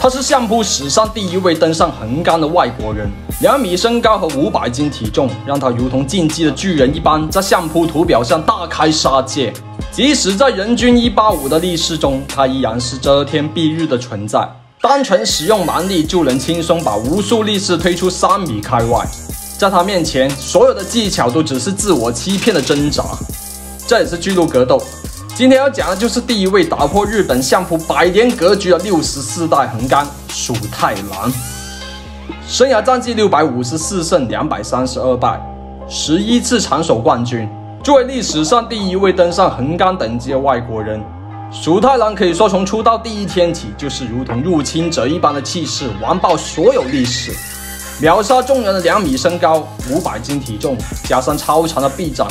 他是相扑史上第一位登上横杆的外国人，两米身高和五百斤体重，让他如同进击的巨人一般，在相扑图表上大开杀戒。即使在人均一八五的力士中，他依然是遮天蔽日的存在。单纯使用蛮力就能轻松把无数力士推出三米开外，在他面前，所有的技巧都只是自我欺骗的挣扎。这也是巨鹿格斗。今天要讲的就是第一位打破日本相扑百年格局的六十四代横纲鼠太郎，生涯战绩六百五十四胜两百三十二败，十一次长手冠军。作为历史上第一位登上横纲等级的外国人，鼠太郎可以说从出道第一天起就是如同入侵者一般的气势，完爆所有历史，秒杀众人的两米身高、五百斤体重，加上超长的臂展。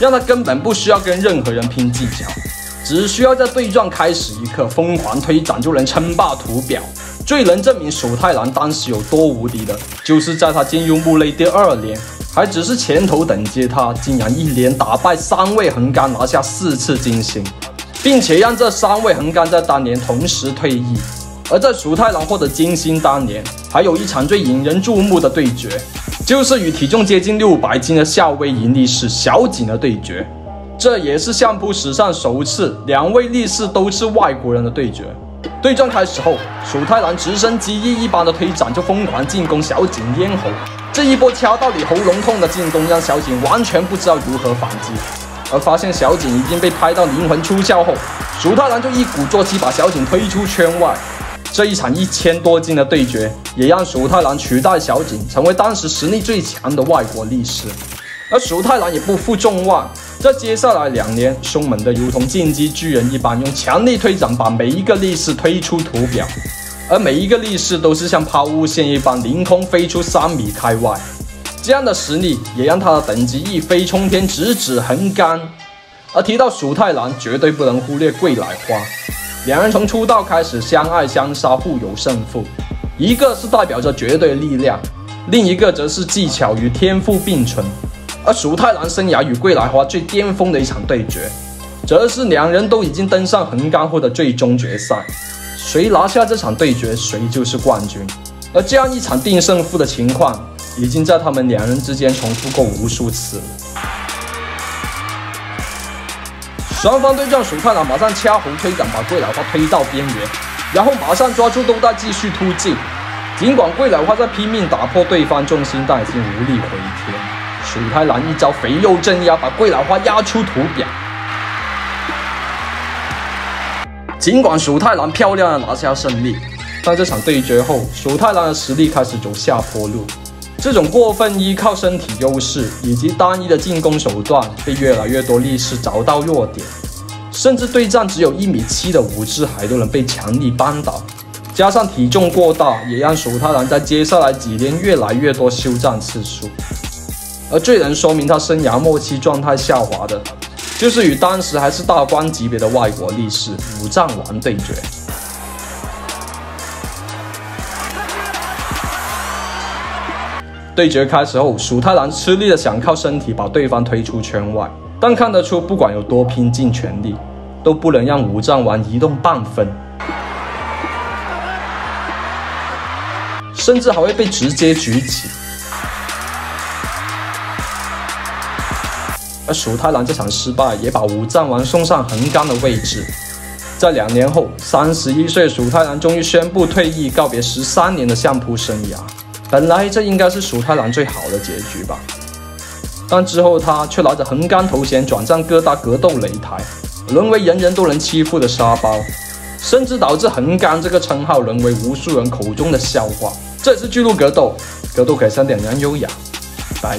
让他根本不需要跟任何人拼技巧，只需要在对撞开始一刻疯狂推掌就能称霸图表。最能证明鼠太郎当时有多无敌的，就是在他进入木内第二年，还只是前头等阶，他竟然一连打败三位横纲，拿下四次金星，并且让这三位横纲在当年同时退役。而在鼠太郎获得金星当年，还有一场最引人注目的对决。就是与体重接近六百斤的夏威夷力士小景的对决，这也是相扑史上首次两位力士都是外国人的对决。对战开始后，鼠太郎直升机翼一般的推掌就疯狂进攻小景咽喉，这一波掐到你喉咙痛的进攻让小景完全不知道如何反击。而发现小景已经被拍到灵魂出窍后，鼠太郎就一鼓作气把小景推出圈外。这一场一千多斤的对决，也让蜀太郎取代小景，成为当时实力最强的外国力士。而蜀太郎也不负众望，在接下来两年，凶猛的如同进击巨人一般，用强力推掌把每一个力士推出图表，而每一个力士都是像抛物线一般凌空飞出三米开外。这样的实力也让他的等级一飞冲天，直指横杆。而提到蜀太郎，绝对不能忽略桂乃花。两人从出道开始相爱相杀，互有胜负。一个是代表着绝对力量，另一个则是技巧与天赋并存。而蜀太郎生涯与桂来花最巅峰的一场对决，则是两人都已经登上横纲后的最终决赛。谁拿下这场对决，谁就是冠军。而这样一场定胜负的情况，已经在他们两人之间重复过无数次。双方对战，鼠太郎马上掐红推掌，把桂老花推到边缘，然后马上抓住兜带继续突进。尽管桂老花在拼命打破对方重心，但已经无力回天。蜀太郎一招肥肉镇压，把桂老花压出图表。尽管蜀太郎漂亮的拿下胜利，但这场对决后，蜀太郎的实力开始走下坡路。这种过分依靠身体优势以及单一的进攻手段，被越来越多力士找到弱点，甚至对战只有一米七的武志海都能被强力扳倒。加上体重过大，也让蜀太郎在接下来几年越来越多休战次数。而最能说明他生涯末期状态下滑的，就是与当时还是大关级别的外国力士武藏王对决。对决开始后，鼠太郎吃力的想靠身体把对方推出圈外，但看得出不管有多拼尽全力，都不能让武藏丸移动半分，甚至还会被直接举起。而鼠太郎这场失败也把武藏丸送上横纲的位置。在两年后，三十一岁鼠太郎终于宣布退役，告别十三年的相扑生涯。本来这应该是鼠太郎最好的结局吧，但之后他却拿着横纲头衔转战各大格斗擂台，沦为人人都能欺负的沙包，甚至导致横纲这个称号沦为无数人口中的笑话。这是巨鹿格斗，格斗可以三点燃优雅，拜。